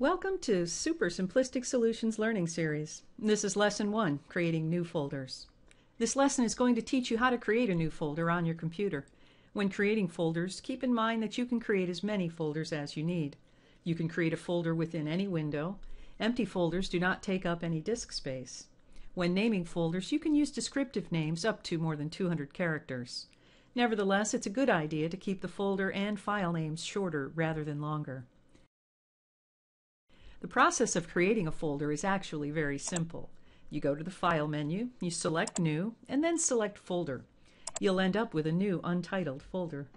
Welcome to Super Simplistic Solutions Learning Series. This is Lesson 1, Creating New Folders. This lesson is going to teach you how to create a new folder on your computer. When creating folders, keep in mind that you can create as many folders as you need. You can create a folder within any window. Empty folders do not take up any disk space. When naming folders, you can use descriptive names up to more than 200 characters. Nevertheless, it's a good idea to keep the folder and file names shorter rather than longer. The process of creating a folder is actually very simple. You go to the File menu, you select New, and then select Folder. You'll end up with a new untitled folder.